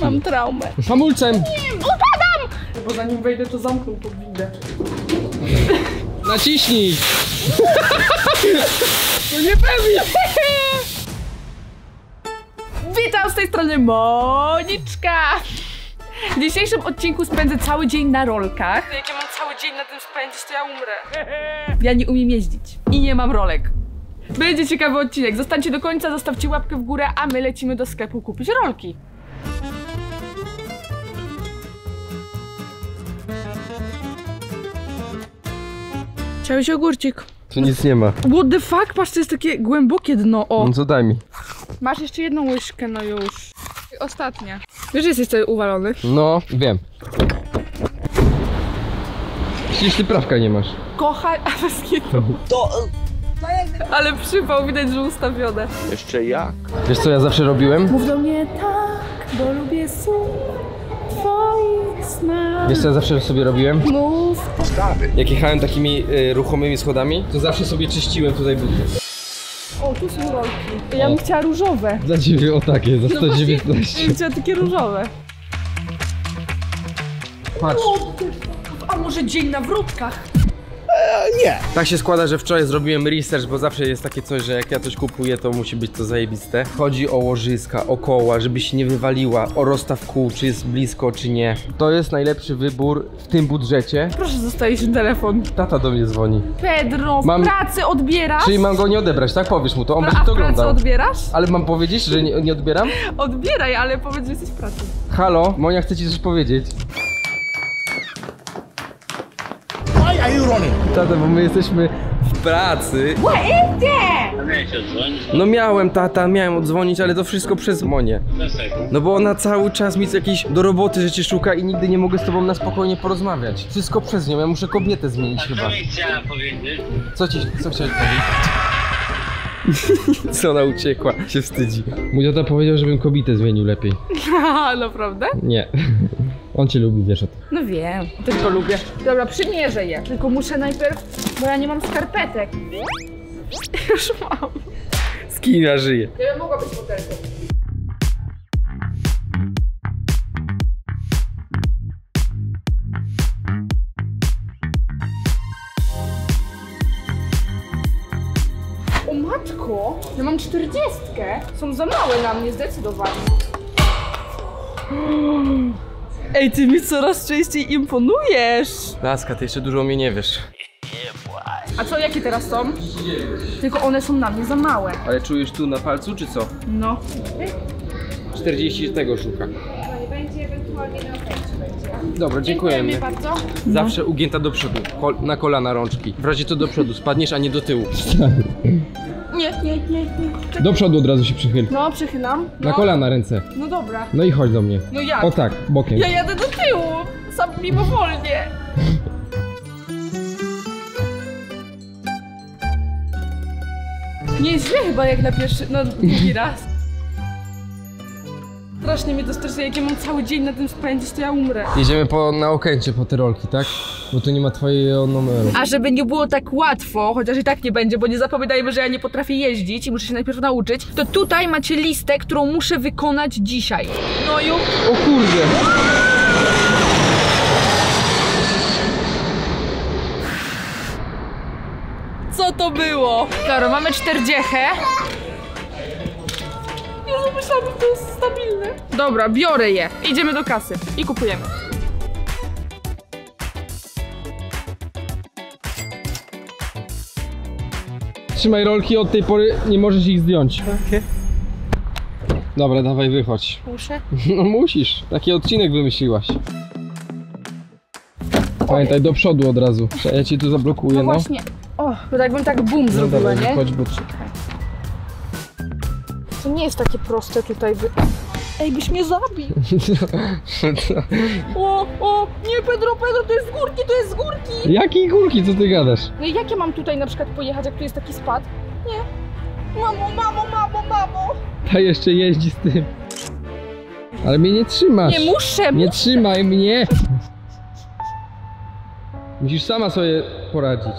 Mam traumę. Hamulcem! Upadam! Bo zanim wejdę, to zamknął tą windę. Naciśnij! No nie pewnie! Witam z tej strony Moniczka! W dzisiejszym odcinku spędzę cały dzień na rolkach. Jak ja mam cały dzień na tym spędzić, to ja umrę. Ja nie umiem jeździć i nie mam rolek. Będzie ciekawy odcinek. Zostańcie do końca, zostawcie łapkę w górę, a my lecimy do sklepu kupić rolki. Chciałeś ogórcik. Tu nic nie ma. What the fuck? Patrz, to jest takie głębokie dno. O, No co daj mi? masz jeszcze jedną łyżkę, no już. Ostatnia. Wiesz, że jesteś cały uwalony? No, wiem. Przecież ty prawka nie masz. Kochaj, a bez kitu. Ale przypał, widać, że ustawione. Jeszcze jak? Wiesz co ja zawsze robiłem? Mów do mnie tak, bo lubię słuch twoich smaków. Wiesz co ja zawsze sobie robiłem? Mów. Jak jechałem takimi y, ruchomymi schodami, to zawsze sobie czyściłem tutaj buty. O, tu są rolki. Ja bym chciała różowe. Dla ciebie o takie, za No właśnie, Ja 119. bym chciała takie różowe. Patrz. A może dzień na wrótkach? Tak się składa, że wczoraj zrobiłem research, bo zawsze jest takie coś, że jak ja coś kupuję, to musi być to zajebiste. Chodzi o łożyska, o koła, żeby się nie wywaliła, o rozstaw kół, czy jest blisko, czy nie. To jest najlepszy wybór w tym budżecie. Proszę zostawić ten telefon. Tata do mnie dzwoni. Pedro, Mam- pracy odbierasz? Czyli mam go nie odebrać, tak? Powiesz mu to, on No, będzie a to oglądał. odbierasz? Ale mam powiedzieć, że nie, nie odbieram? Odbieraj, ale powiedz, że jesteś w pracy. Halo, Monia chce ci coś powiedzieć. Tata, bo my jesteśmy w pracy. Miałeś odzwonić? No miałem tata, miałem odzwonić, ale to wszystko przez Monię. Dlaczego? No bo ona cały czas mi jakieś do roboty rzeczy szuka i nigdy nie mogę z tobą na spokojnie porozmawiać. Wszystko przez nią, ja muszę kobietę zmienić A chyba. co mi chciała powiedzieć? Co ci, co chciałeś powiedzieć? Co ona uciekła, się wstydzi. Mój tata powiedział, żebym kobietę zmienił lepiej. Haha, naprawdę? Nie. On cię lubi, wiesz o tym. No wiem, też go lubię. Dobra, przymierzę je. Tylko muszę najpierw, bo ja nie mam skarpetek. Już mam. Z kim ja żyję? Ja bym mogła być modelką. O matko, ja mam czterdziestkę. Są za małe na mnie, zdecydowanie. Ej, ty mi coraz częściej imponujesz. Laska, ty jeszcze dużo o mnie nie wiesz. A co, jakie teraz są? Tylko one są na mnie za małe. Ale czujesz tu na palcu, czy co? No. 40 tego szuka. Będzie ewentualnie na będzie. Dobra, dziękujemy. bardzo. Zawsze ugięta do przodu, kol na kolana rączki. W razie to do przodu, spadniesz, a nie do tyłu. Nie, nie, nie, nie. Do przodu od razu się przychyl. No, przychylam. No. Na kolana ręce. No dobra. No i chodź do mnie. No jak? O tak, bokiem. Ja jadę do tyłu. Sam mimowolnie. Nie jest źle chyba jak na pierwszy, no drugi raz. Strasznie mnie to stresuje, jak ja mam cały dzień na tym spędzić, to ja umrę. Jedziemy po, na Okęcie po te rolki, tak? Bo tu nie ma twojego numeru. A żeby nie było tak łatwo, chociaż i tak nie będzie, bo nie zapowiadajmy, że ja nie potrafię jeździć i muszę się najpierw nauczyć, to tutaj macie listę, którą muszę wykonać dzisiaj. No i O kurde! co to było? Dobra, mamy czterdziechę. Jezu, myślałam, że to jest stabilne. Dobra, biorę je. Idziemy do kasy i kupujemy. Trzymaj rolki, od tej pory nie możesz ich zdjąć. Dobra, dawaj wychodź. Muszę. No musisz, taki odcinek wymyśliłaś. Pamiętaj, do przodu od razu. Ja cię tu zablokuję, No no. właśnie. O, to jakbym tak bum No zrobiła, dawaj, nie? wychodź, bo... To nie jest takie proste tutaj wy... Ej, byś mnie zabił. O, o, nie, Pedro, Pedro, to jest z górki, to jest z górki. Jakiej górki, co ty gadasz? No i jak ja mam tutaj na przykład pojechać, jak tu jest taki spad? Nie. Mamo, mamo, mamo, mamo. Ta jeszcze jeździ z tym. Ale mnie nie trzymasz. Nie muszę, Nie muszę. trzymaj mnie! Musisz sama sobie poradzić.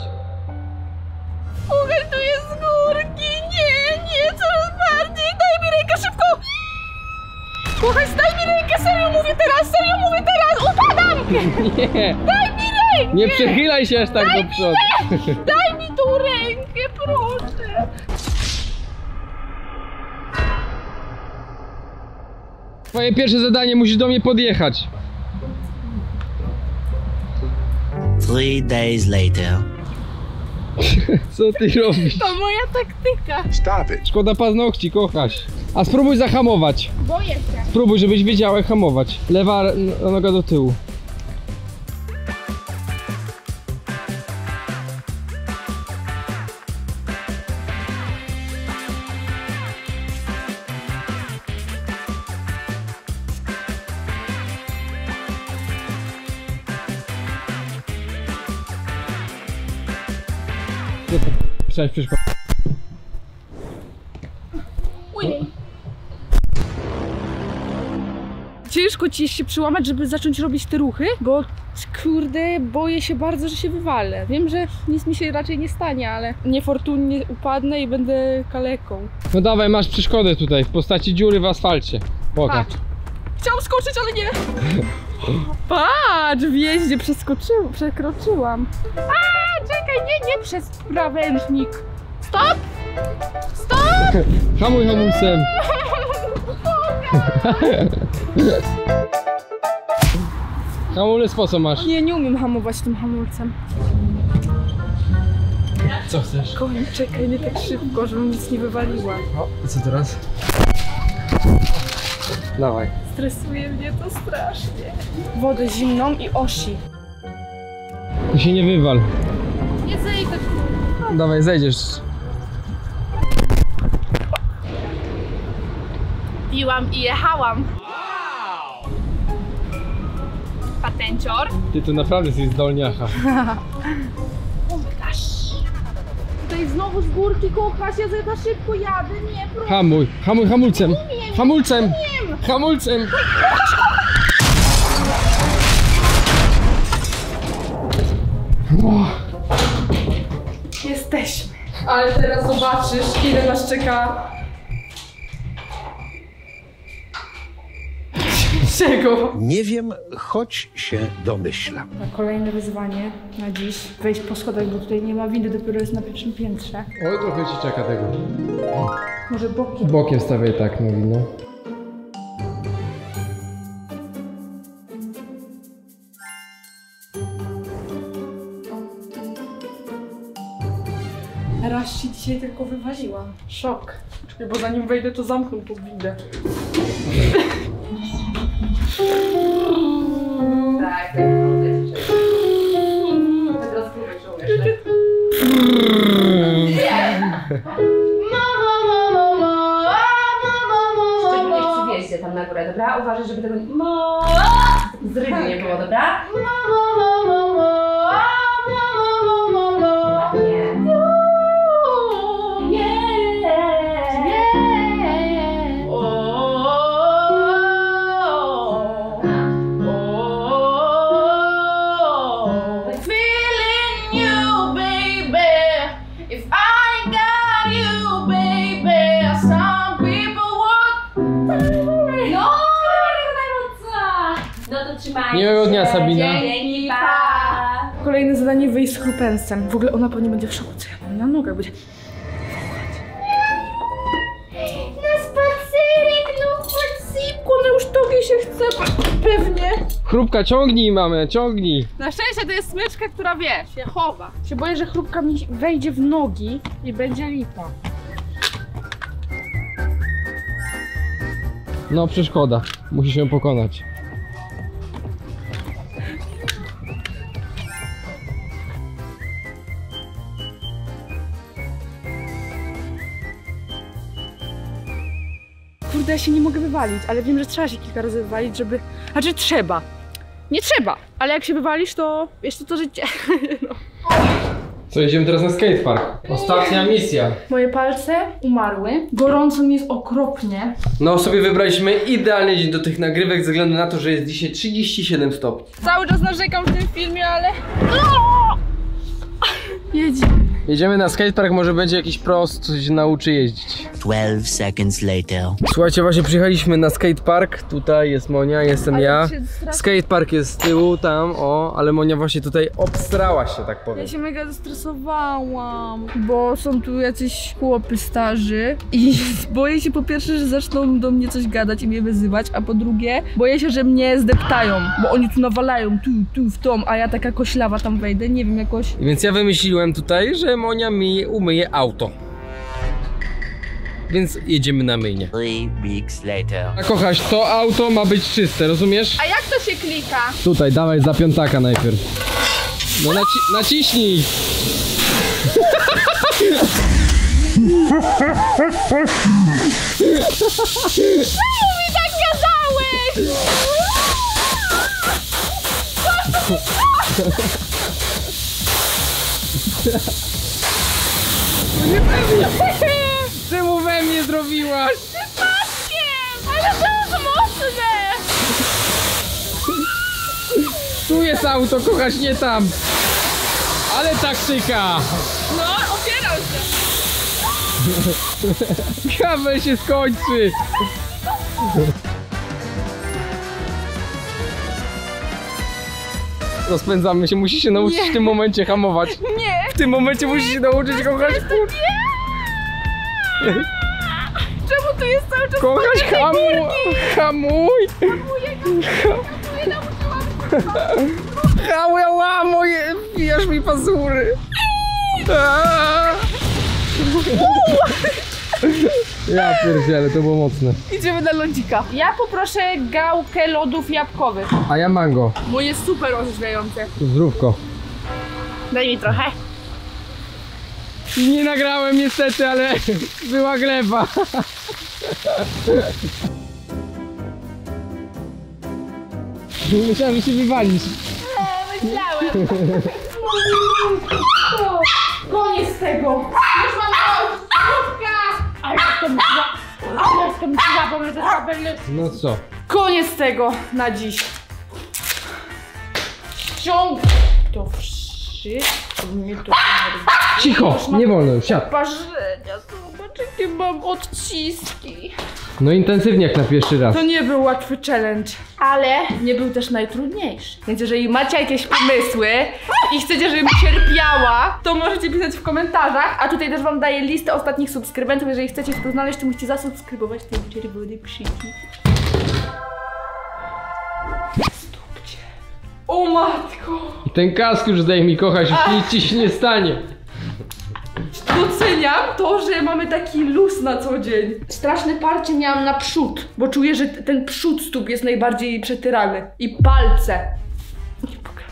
Kochaj, daj mi rękę, serio mówię teraz, serio mówię teraz, upadam! Nie, Daj mi rękę! nie przechylaj się aż tak do przodu. Daj mi tą rękę, proszę! Twoje pierwsze zadanie, musisz do mnie podjechać. Three days later. Co ty robisz? To moja taktyka. Stop it. Szkoda paznokci, kochasz. A spróbuj zahamować. Boję się. Spróbuj, żebyś wiedział jak hamować. Lewa noga do tyłu. Przejdź przeszkodę. Ciężko ci się przyłamać, żeby zacząć robić te ruchy, bo kurde, boję się bardzo, że się wywalę. Wiem, że nic mi się raczej nie stanie, ale niefortunnie upadnę i będę kaleką. No dawaj, masz przeszkodę tutaj w postaci dziury w asfalcie. Pokaż. Patrz. Chciałam skoczyć, ale nie. Patrz, w jeździe przeskoczył, przekroczyłam. A, czekaj, nie, nie przez krawężnik. Stop! Stop! Hamuj hamulcem. Hamulec po co masz? Nie, nie umiem hamować tym hamulcem. Co chcesz? Kochani, czekaj, nie tak szybko, żebym nic nie wywaliła. O, i co teraz? Dawaj. Stresuje mnie to strasznie. Wodę zimną i osi. Tu się nie wywal. Dawaj, zejdziesz. Piłam i jechałam. Patencior. Ty to naprawdę jesteś zdolniacha. Tutaj znowu z górki kochasz, ja za szybko jadę, nie, proszę. Hamuj, hamuj hamulcem. Hamulcem. Hamulcem. Ale teraz zobaczysz, ile nas czeka. Czego? Nie wiem, choć się domyślam. Na kolejne wyzwanie na dziś. Wejść po schodach, bo tutaj nie ma windy, dopiero jest na pierwszym piętrze. Oj, trochę ci czeka tego. Może bokiem. Bokiem stawiaj tak, mówi no. Raz się dzisiaj tylko wywaliłam. Szok. Czekaj, bo zanim wejdę, to zamknę tą windę. Tak, tak, teraz spróbuj jeszcze. Szczególnie przy wjeździe tam na górę, dobra? Uważaj, żeby tego zrywu nie było, dobra? Nie. No trzymajcie Miłego dnia, się. Sabina. Dzięki, pa! Kolejne zadanie wyjść z chrupęsem. W ogóle ona pewnie będzie w szoku, co ja mam na nogach będzie. Na spacerek, no chodź Ona już tobie się chce, pewnie. Chrupka, ciągnij mamę, ciągnij. Na szczęście to jest smyczka, która wie, się chowa. Się boję, że chrupka mi wejdzie w nogi i będzie lipa. No przeszkoda. Musisz ją pokonać. Ja się nie mogę wywalić, ale wiem, że trzeba się kilka razy wywalić, żeby... Znaczy trzeba. Nie trzeba, ale jak się wywalisz, to wiesz, to to życie. no. Co, jedziemy teraz na skatepark. Ostatnia misja. Moje palce umarły. Gorąco mi jest okropnie. No sobie wybraliśmy idealny dzień do tych nagrywek ze względu na to, że jest dzisiaj 37 stopni. Cały czas narzekam w tym filmie, ale... Jedziemy. Jedziemy na skatepark, może będzie jakiś prost, co się nauczy jeździć. 12 seconds later. Słuchajcie, właśnie przyjechaliśmy na skatepark. Tutaj jest Monia, jestem ja. Skatepark jest z tyłu, tam, o, ale Monia właśnie tutaj obstrała się, tak powiem. Ja się mega zestresowałam, bo są tu jacyś chłopy starzy i boję się po pierwsze, że zaczną do mnie coś gadać i mnie wyzywać, a po drugie boję się, że mnie zdeptają, bo oni tu nawalają, tu, tu, w tom, a ja taka koślawa tam wejdę, nie wiem, jakoś... Więc ja wymyśliłem tutaj, że Monia mi umyje auto. Więc jedziemy na myjnie. Three weeks later. A kochaś, to auto ma być czyste, rozumiesz? A jak to się klika? Tutaj, dawaj za piątaka najpierw. No naci naciśnij! mi tak gadałeś! Czemu zrobiłaś? Ale to jest mocne! Tu jest auto, kochasz, nie tam! Ale taktyka! No, opierał się! Kabel się skończy! Rozpędzamy się, musi się nauczyć w tym momencie hamować. Nie! W tym momencie musi się nauczyć kochać. Czemu tu jest cały czas Kochać, hamuj! Hamuj! Hamuj, ała, moje, wbijasz mi pazury. Ja pierdzielę, to było mocne. Idziemy na lądzika. Ja poproszę gałkę lodów jabłkowych. A ja mango. Jest super orzeźwiające. Zdrówko. Daj mi trochę. Nie nagrałem niestety, ale była gleba. Musiałem się wywalić. Myślałem. Koniec tego. Już mam. Krótka. A jak to myślała? A jak to myślała, bo zabędę. No co? Koniec tego na dziś. Ściąg to wszystko mnie to Cicho, nie wolno, siad. Parzenia, zobacz jakie mam odciski. No intensywnie jak na pierwszy raz. To nie był łatwy challenge, ale nie był też najtrudniejszy. Więc jeżeli macie jakieś pomysły i chcecie, żebym cierpiała, to możecie pisać w komentarzach. A tutaj też wam daję listę ostatnich subskrybentów. Jeżeli chcecie to znaleźć, to musicie zasubskrybować ten czerwony przycisk. Stópcie. O matko! Ten kask już zdejmij, kochać, już nic ci się nie stanie. Doceniam to, że mamy taki luz na co dzień. Straszne parcie miałam na przód, bo czuję, że ten przód stóp jest najbardziej przetyrany. I palce. Nie pokażę.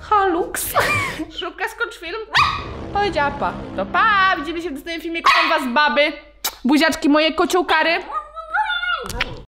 Halux. Szybka skocz film. Powiedziała pa. To pa, widzimy się w następnym filmie. Kocham was baby. Buziaczki moje kociołkary.